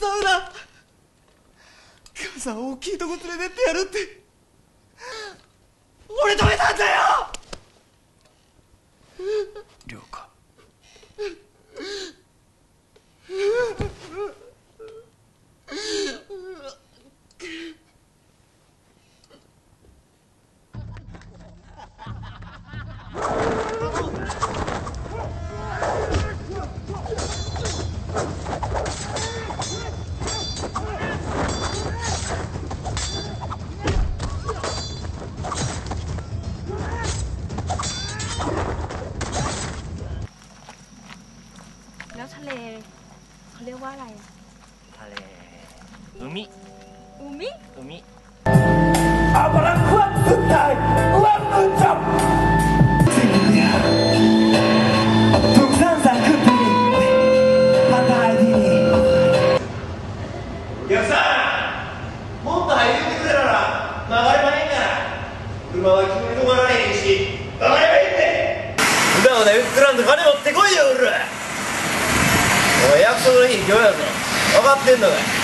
ダメだ。母さん大きいとこ連れてってやるって。 ทะเลเขาเรียกว่าอะไร ทะเลอุมิอูมิ อุมิ Amalan kuat tuntai, kuat ucap. Sehingga, tuksan sakit ini, pantai ini. Biasa, mau tahu itu kita lah, magar main kan? Rumah wakil itu mana ini sih? Magar main deh. Udah, udah, ukuran tuh kan, mau tekoy ya udah. おい約束の日今日やぞ分かってんのかい。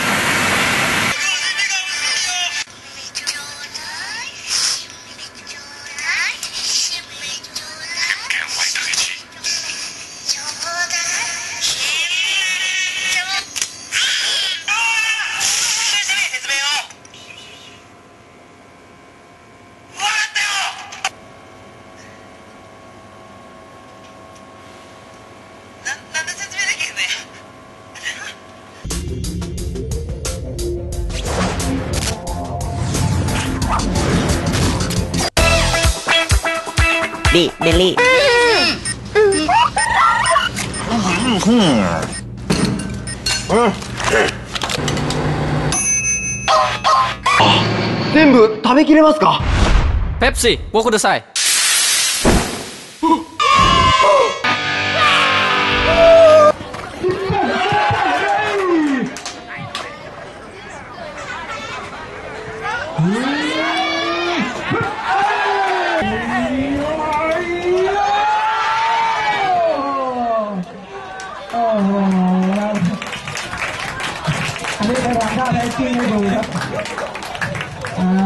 リメリ全部食べきれますかペプシー僕くださいうん。你哋大家睇專呢度。